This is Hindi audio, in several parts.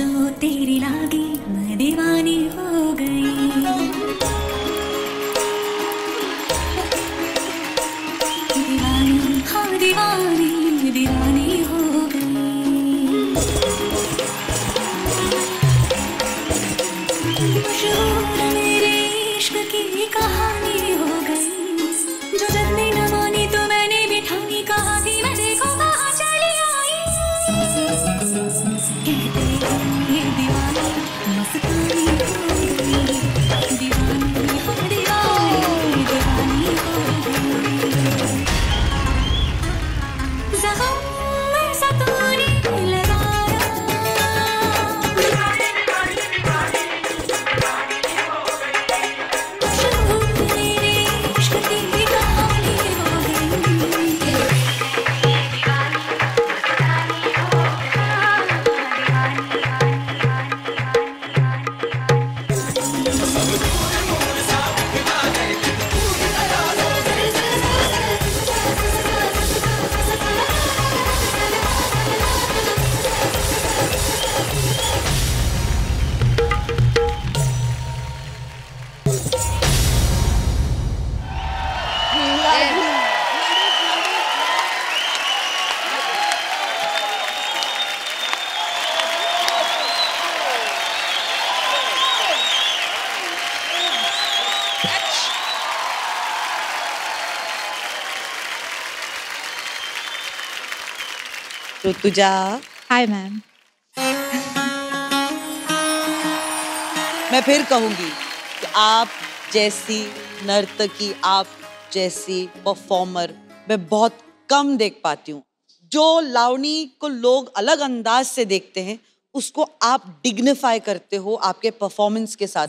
जो तेरी लागे मैं दीवानी हो ऋतुजा हाय मैम मैं फिर कहूँगी कि आप जैसी नर्तकी आप जैसी परफॉर्मर मैं बहुत कम देख पाती हूँ। जो लावणी को लोग अलग अंदाज से देखते हैं उसको आप डिग्निफाई करते हो आपके परफॉर्मेंस के साथ।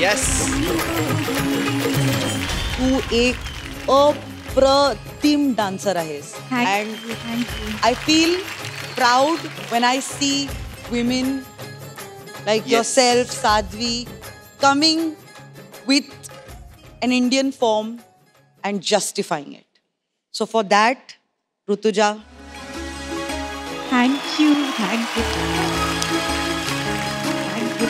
यस तू एक अप्रतिम डान्सर आहेस thank and you thank you I feel proud when I see women like Yes. yourself, Sadhvi, coming with an Indian form and justifying it. So for that, Rutuja, thank you thank you thank you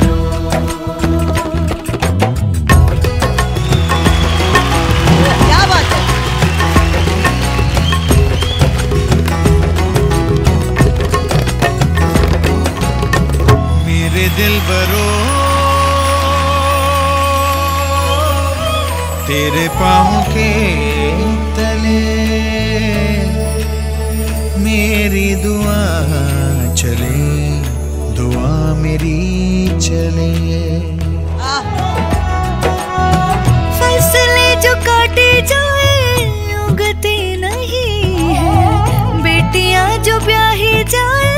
पाँव के तले, मेरी दुआ चले, दुआ मेरी चले। फ़सलें जो काटे जाए, उगती नहीं है। बेटियाँ जो ब्याही जाए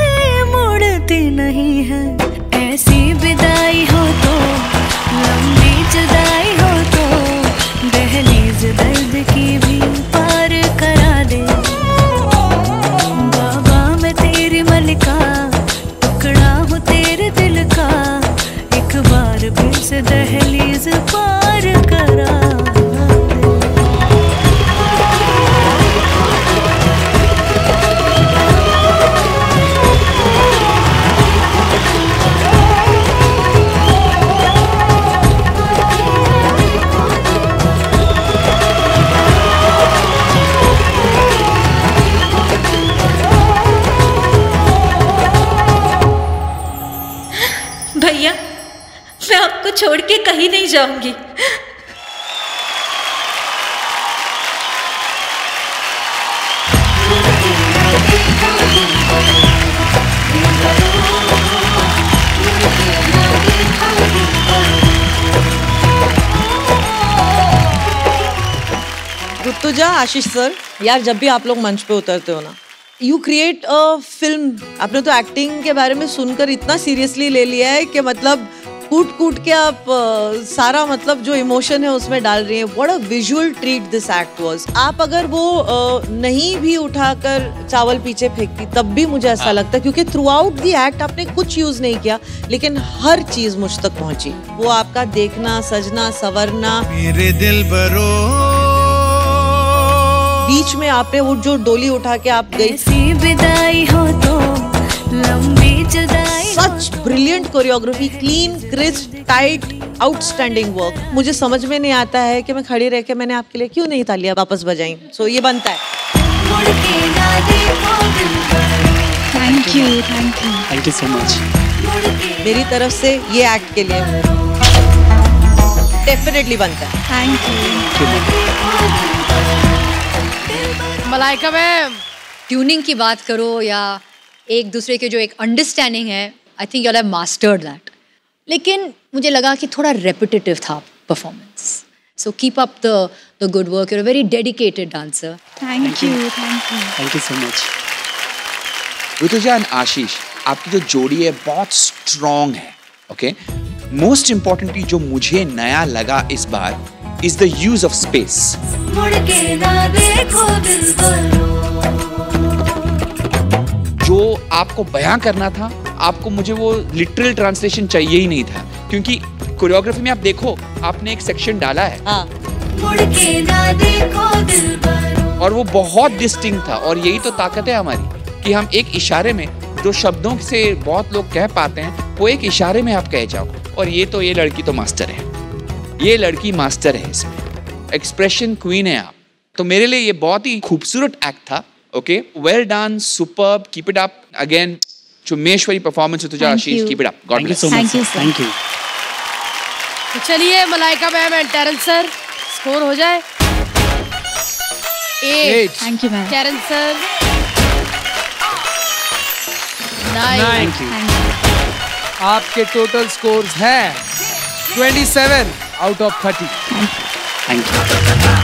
छोड़ के कहीं नहीं जाऊँगी। गुप्तुजा, आशीष सर, यार जब भी आप लोग मंच पे उतरते हो ना यू क्रिएट अ फ़िल्म आपने तो एक्टिंग के बारे में सुनकर इतना सीरियसली ले लिया है कि मतलब कूट कूट के आप अ, सारा मतलब जो इमोशन है उसमें डाल रही हैं। What a visual treat this act was आप अगर वो अ, नहीं भी उठाकर चावल पीछे फेंकती तब भी मुझे ऐसा लगता क्योंकि थ्रू आउट दी एक्ट आपने कुछ यूज़ नहीं किया लेकिन हर चीज़ मुझ तक पहुँची। वो आपका देखना सजना संवरना। मेरे दिल बरो बीच में आपने वो जो डोली उठा के आप गई विदाई हो तो लंबी जुदाई हो such brilliant choreography clean crisp tight outstanding work मुझे समझ में नहीं आता है कि मैं खड़ी रह के मैंने आपके लिए क्यों नहीं तालियाँ वापस बजाई। सो so, ये बनता है। Thank you thank you thank you so much मेरी तरफ़ से ये एक्ट के लिए डेफिनेटली बनता है। Thank you Malaika ma'am. Tuning की बात करो या एक दूसरे के जो एक अंडरस्टैंडिंग है I think you're have mastered that लेकिन मुझे लगा कि थोड़ा रेपिटेटिव था performance so keep up the the good work you're a very dedicated dancer thank you thank you thank you so much Rutuja and Ashish आपकी जो जोड़ी है बहुत स्ट्रॉन्ग है ओके मोस्ट इम्पॉर्टेंटली जो मुझे नया लगा इस बार is the use of space मुड़ के ना देखो भरो जो आपको बयां करना था आपको मुझे वो लिटरल ट्रांसलेशन चाहिए ही नहीं था। क्योंकि कोरियोग्राफी में आप देखो आपने एक सेक्शन डाला है। हाँ। और वो बहुत डिस्टिंग था और यही तो ताकत है हमारी कि हम एक इशारे में जो शब्दों से बहुत लोग कह पाते हैं वो एक इशारे में आप कह जाओ। और ये तो ये लड़की तो मास्टर है। ये लड़की मास्टर है इसमें। एक्सप्रेशन क्वीन है आप। तो मेरे लिए ये बहुत ही खूबसूरत एक्ट था। Okay well done super keep it up again चुमेश्वरी performance तुझा Thank Ashish you. Keep it up god thank you bless so much Thank you, sir. Thank you तो चलिए Malaika ma'am and Terence sir score हो जाए। एट थैंक यू मैम कैरन सर नाइन थैंक यू आपके टोटल स्कोर्स हैं 27 out of 30 thank you